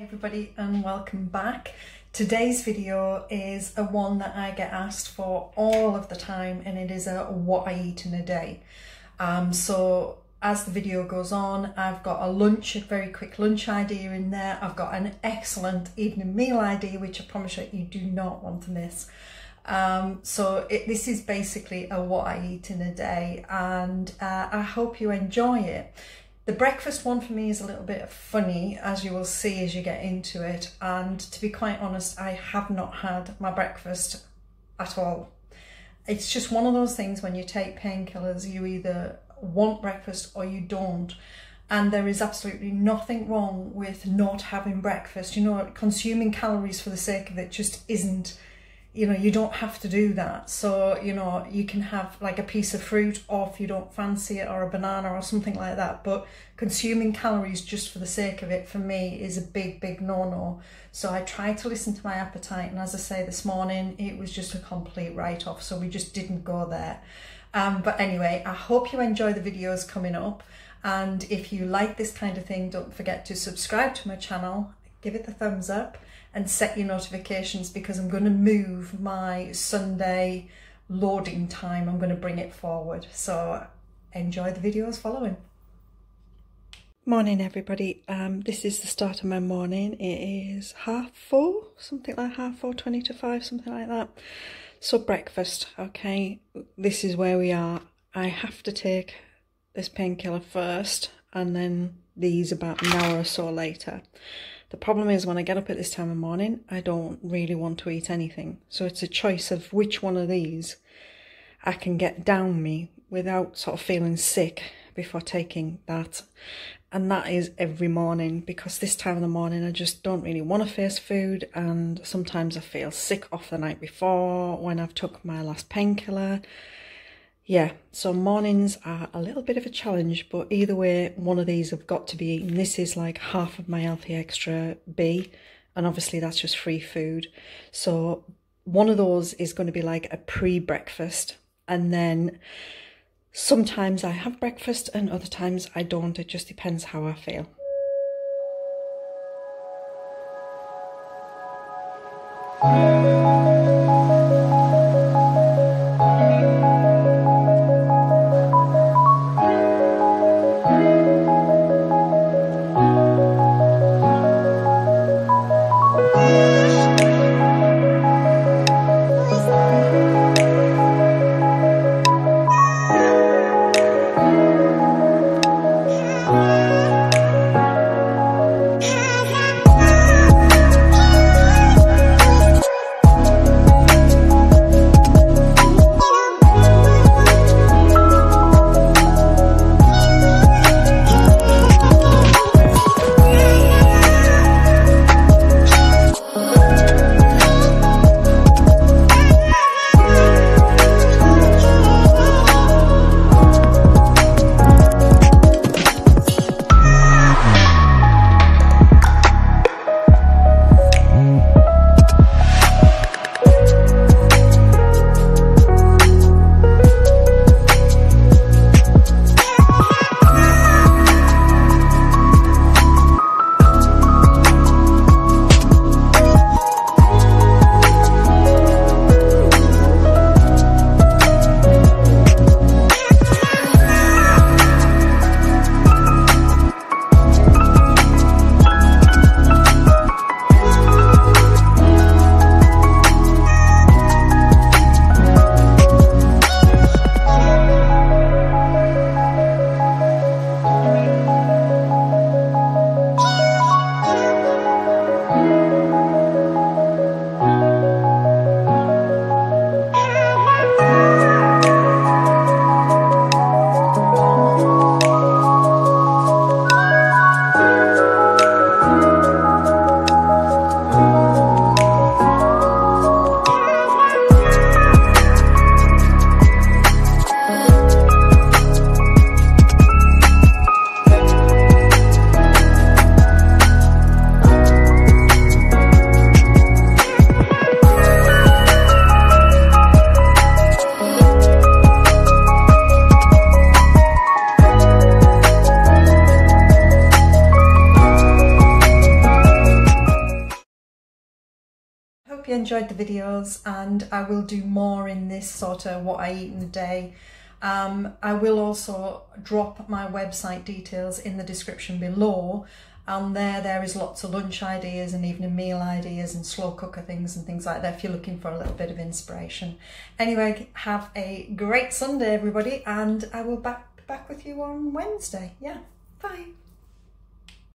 everybody and welcome back. Today's video is a one that I get asked for all of the time and it is a what I eat in a day. Um, so as the video goes on, I've got a lunch, a very quick lunch idea in there. I've got an excellent evening meal idea, which I promise you you do not want to miss. Um, so it, this is basically a what I eat in a day and uh, I hope you enjoy it. The breakfast one for me is a little bit funny, as you will see as you get into it. And to be quite honest, I have not had my breakfast at all. It's just one of those things when you take painkillers, you either want breakfast or you don't. And there is absolutely nothing wrong with not having breakfast. You know, consuming calories for the sake of it just isn't you know you don't have to do that. So you know you can have like a piece of fruit or if you don't fancy it or a banana or something like that. But consuming calories just for the sake of it for me is a big big no-no. So i try to listen to my appetite and as i say this morning it was just a complete write-off. So we just didn't go there. Um, but anyway i hope you enjoy the videos coming up. And if you like this kind of thing don't forget to subscribe to my channel give it the thumbs up and set your notifications because I'm going to move my Sunday loading time. I'm going to bring it forward. So enjoy the videos following. Morning everybody. Um, this is the start of my morning. It is half four, something like half four, 20 to five, something like that. So breakfast, okay. This is where we are. I have to take this painkiller first and then these about an hour or so later. The problem is when I get up at this time of morning, I don't really want to eat anything. So it's a choice of which one of these I can get down me without sort of feeling sick before taking that. And that is every morning because this time of the morning I just don't really want to face food and sometimes I feel sick off the night before when I've took my last painkiller yeah, so mornings are a little bit of a challenge, but either way, one of these have got to be eaten. This is like half of my Healthy Extra B, and obviously that's just free food. So one of those is going to be like a pre-breakfast, and then sometimes I have breakfast and other times I don't. It just depends how I feel. You enjoyed the videos and I will do more in this sort of what I eat in a day. Um, I will also drop my website details in the description below and there there is lots of lunch ideas and evening meal ideas and slow cooker things and things like that if you're looking for a little bit of inspiration. Anyway, have a great Sunday everybody and I will back back with you on Wednesday. Yeah, bye.